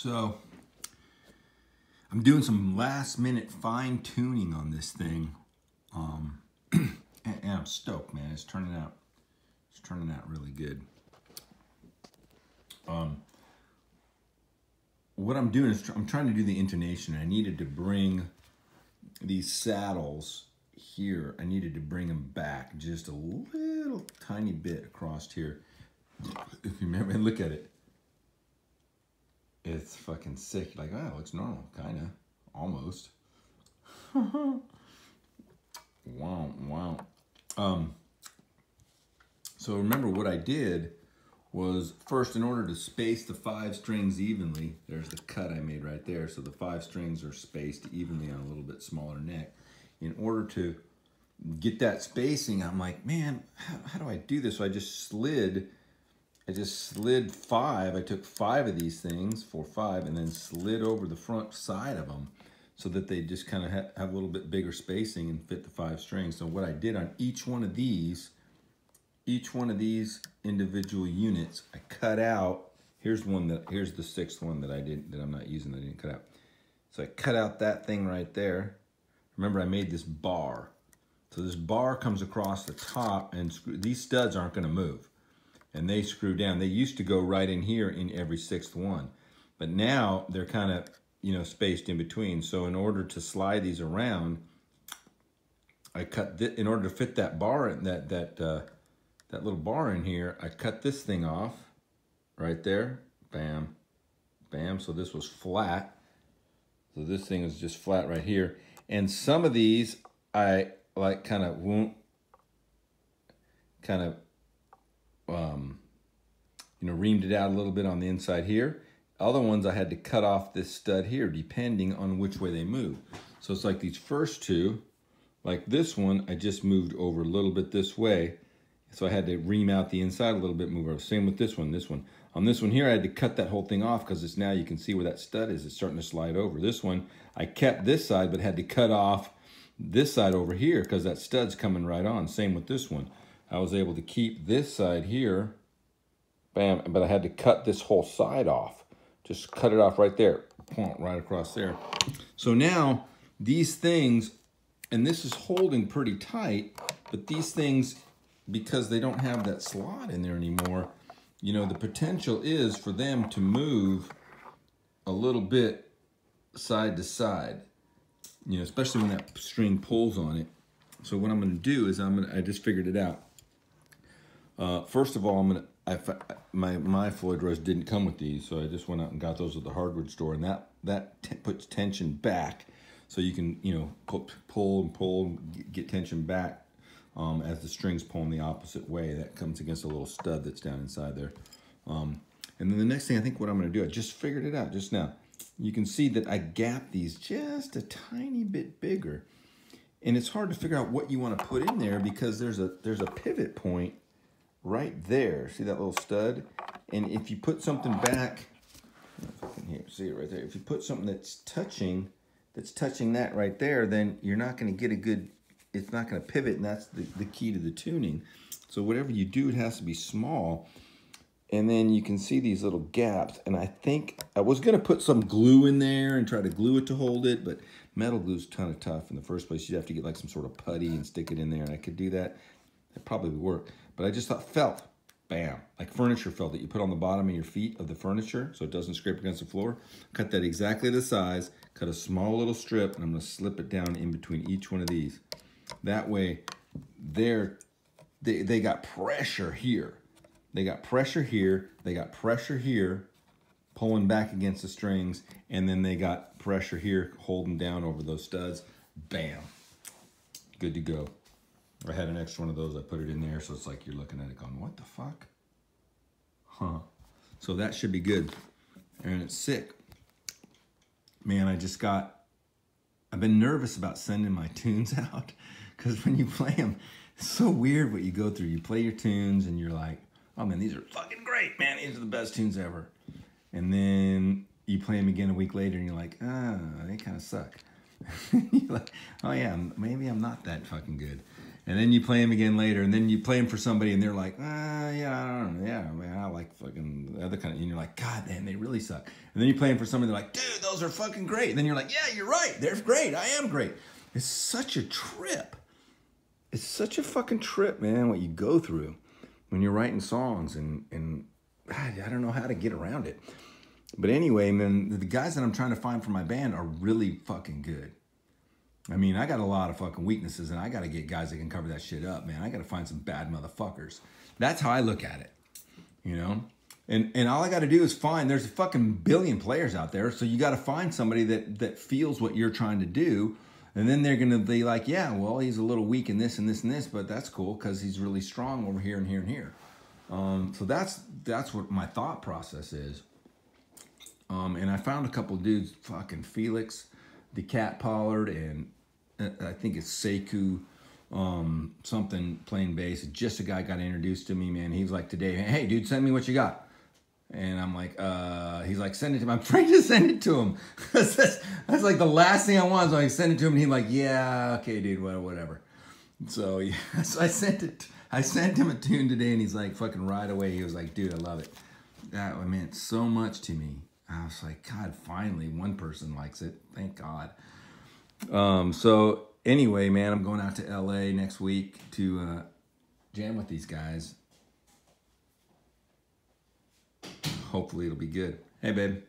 So I'm doing some last minute fine tuning on this thing. Um, and, and I'm stoked, man. It's turning out, it's turning out really good. Um, what I'm doing is tr- I'm trying to do the intonation. I needed to bring these saddles here. I needed to bring them back just a little tiny bit across here. If you remember, look at it. It's fucking sick. Like, oh, it looks normal, kind of, almost. wow, wow. Um, so remember what I did was first in order to space the five strings evenly, there's the cut I made right there. So the five strings are spaced evenly on a little bit smaller neck. In order to get that spacing, I'm like, man, how, how do I do this? So I just slid I just slid five. I took five of these things, four, five, and then slid over the front side of them so that they just kind of ha have a little bit bigger spacing and fit the five strings. So what I did on each one of these, each one of these individual units, I cut out, here's one that, here's the sixth one that I didn't, that I'm not using, that I didn't cut out. So I cut out that thing right there. Remember I made this bar. So this bar comes across the top and these studs aren't gonna move and they screw down. They used to go right in here in every sixth one, but now they're kind of, you know, spaced in between. So in order to slide these around, I cut in order to fit that bar, that, that, uh, that little bar in here, I cut this thing off right there, bam, bam. So this was flat. So this thing is just flat right here. And some of these I like kind of won't kind of um, you know, reamed it out a little bit on the inside here. Other ones I had to cut off this stud here depending on which way they move. So it's like these first two, like this one, I just moved over a little bit this way. So I had to ream out the inside a little bit, move over. Same with this one, this one. On this one here, I had to cut that whole thing off because it's now you can see where that stud is. It's starting to slide over. This one, I kept this side, but had to cut off this side over here because that stud's coming right on. Same with this one. I was able to keep this side here, bam, but I had to cut this whole side off. Just cut it off right there, right across there. So now these things, and this is holding pretty tight, but these things, because they don't have that slot in there anymore, you know, the potential is for them to move a little bit side to side, you know, especially when that string pulls on it. So what I'm going to do is I'm to, I just figured it out. Uh, first of all, I'm gonna. I, my my Floyd Rose didn't come with these, so I just went out and got those at the hardwood store, and that that puts tension back, so you can you know pull, pull and pull get tension back um, as the strings pull in the opposite way. That comes against a little stud that's down inside there. Um, and then the next thing I think what I'm gonna do, I just figured it out just now. You can see that I gap these just a tiny bit bigger. And it's hard to figure out what you want to put in there because there's a there's a pivot point right there. See that little stud? And if you put something back, here, see it right there. If you put something that's touching, that's touching that right there, then you're not going to get a good, it's not going to pivot, and that's the, the key to the tuning. So whatever you do, it has to be small. And then you can see these little gaps. And I think I was going to put some glue in there and try to glue it to hold it, but metal glue's kind of tough in the first place. You'd have to get like some sort of putty and stick it in there, and I could do that. That probably would work. But I just thought felt, bam, like furniture felt that you put on the bottom of your feet of the furniture so it doesn't scrape against the floor. Cut that exactly the size, cut a small little strip, and I'm gonna slip it down in between each one of these. That way, they're, they, they got pressure here. They got pressure here, they got pressure here, pulling back against the strings, and then they got pressure here, holding down over those studs. Bam, good to go. I had an extra one of those. I put it in there, so it's like you're looking at it going, what the fuck? Huh. So that should be good. And it's sick. Man, I just got, I've been nervous about sending my tunes out because when you play them, it's so weird what you go through. You play your tunes and you're like, oh man, these are fucking great, man. These are the best tunes ever. And then you play them again a week later and you're like, ah, they kind of suck. like, oh yeah, maybe I'm not that fucking good. And then you play them again later, and then you play them for somebody, and they're like, ah, yeah, I don't know, yeah, man, I like fucking the other kind of, and you're like, God, damn, they really suck. And then you play them for somebody, they're like, dude, those are fucking great. And then you're like, yeah, you're right, they're great, I am great. It's such a trip. It's such a fucking trip, man, what you go through when you're writing songs, and and I don't know how to get around it. But anyway, man, the guys that I'm trying to find for my band are really fucking good. I mean, I got a lot of fucking weaknesses, and I got to get guys that can cover that shit up, man. I got to find some bad motherfuckers. That's how I look at it, you know. And and all I got to do is find. There's a fucking billion players out there, so you got to find somebody that that feels what you're trying to do, and then they're gonna be like, yeah, well, he's a little weak in this and this and this, but that's cool because he's really strong over here and here and here. Um, so that's that's what my thought process is. Um, and I found a couple dudes, fucking Felix, the Cat Pollard, and I think it's Seku um, something playing bass. Just a guy got introduced to me, man. He was like today, hey dude, send me what you got. And I'm like, uh, he's like, send it to him. I'm trying to send it to him. that's, that's like the last thing I want. So I send it to him and he's like, yeah, okay, dude, whatever. So yeah, so I sent it. I sent him a tune today and he's like, fucking right away. He was like, dude, I love it. That meant so much to me. I was like, God, finally one person likes it. Thank God. Um, so anyway, man, I'm going out to LA next week to uh, jam with these guys. Hopefully it'll be good. Hey, babe.